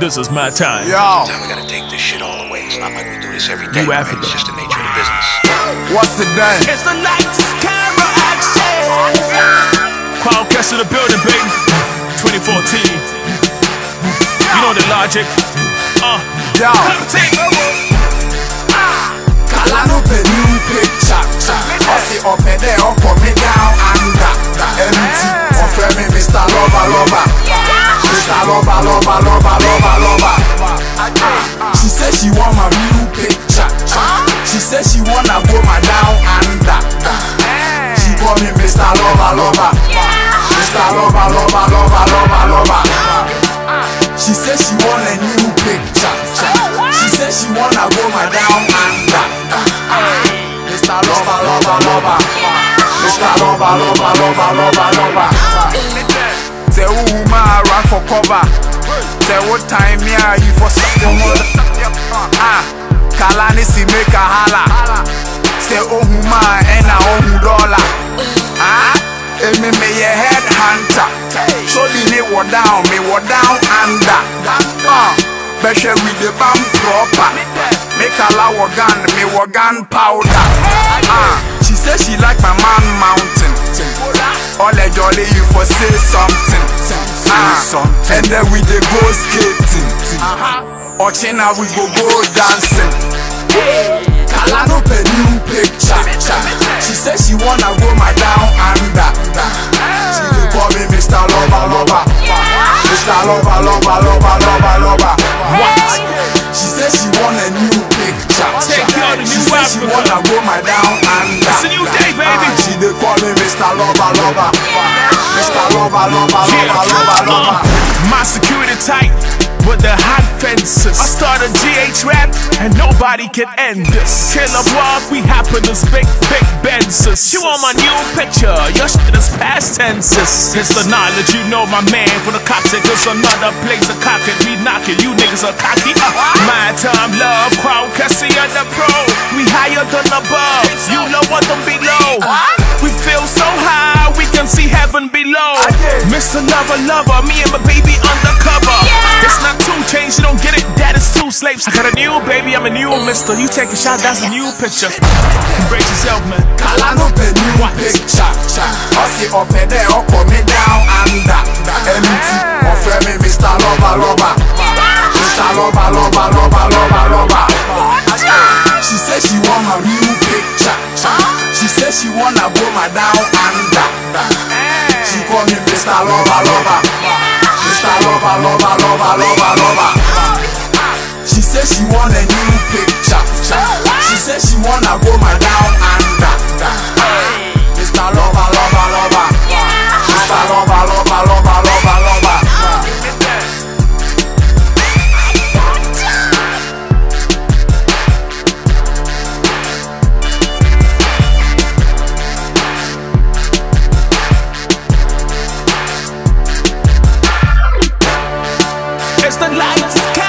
This is my time. Yo, Time we gotta take this shit all away. It's not like we do this every day. New right? Africa. It's just the nature of the business. what's the day? It's the lights, camera, action. Kwaw Kese in the building, baby. 2014. You know the logic. Uh, Yo, come take. Kalano the new picture. Ọsì ọ̀pẹ dẹ̀ ọkọ̀ mi down under. Empty, ọ̀fẹ́ mi Mr. Lover Lover. Lover Lover Lover Lover Lover. She say she want my new picture. She say she wanna go my down under. She call me Mr. Lover Lover. Mr. Lover Lover Lover Lover Lover. She say she want a new picture. She say she wanna go my down under. Mr. Lover Lover Lover. Mr. Lover Lover Lover Lover Lover. Say who ma run for cover. Say what time me are you for something? Ah, Kalani si make a holla. Say oh ma and a oh dollar. Ah, and me me a head hunter. The me wa down, me wa down under. Ah, Beshe with the bam proper. Make a la wa gun, me wa gun powder. Ah, she say she like my man mountain. All a jolly you for say something. Ah, and then we dey go skating. Ochina we go go dancing. Kalano the new picture. She say she wanna go my down under. She dey call me Mr. Lover Lover. Mr. Lover Lover Lover Lover Lover. What? She say she want a new picture. Take you out to She say she wanna go my down under. Me Mr. Lover Lover. Mr. Lover Lover. Lover Lover Lover. My security tight with the hot fences. I start a GH rap and nobody can end this. Killer walk, we happen as big, big Benzes. You on my new picture? Your shit is past tenses. It's the knowledge, you know my man from the cocktail. Cause another place a cock it, we knock it. You niggas are cocky. Uh, my time, love, crowd, Cassie and the pro. We higher than above. You know what them below. See heaven below. Mr. Lover, lover, me and my baby undercover. It's not two chains, you don't get it, that is two slaves. I got a new baby, I'm a new mister. You take a shot, that's a new picture. Embrace yourself, man. Kalano the new picture. Ọsì ọ̀pẹ dẹ̀ ọkọ̀ me down under. Empty, ọ̀fẹ́ mi Mr. Lover Lover. Mr. Lover Lover Lover Lover Lover. She say she want a new picture. She say she wanna go my down under. She call me Mr. Lover Lover. Mr. Lover Lover Lover Lover Lover. She say she want a new picture. She say she wanna go my down under. Mr. lights.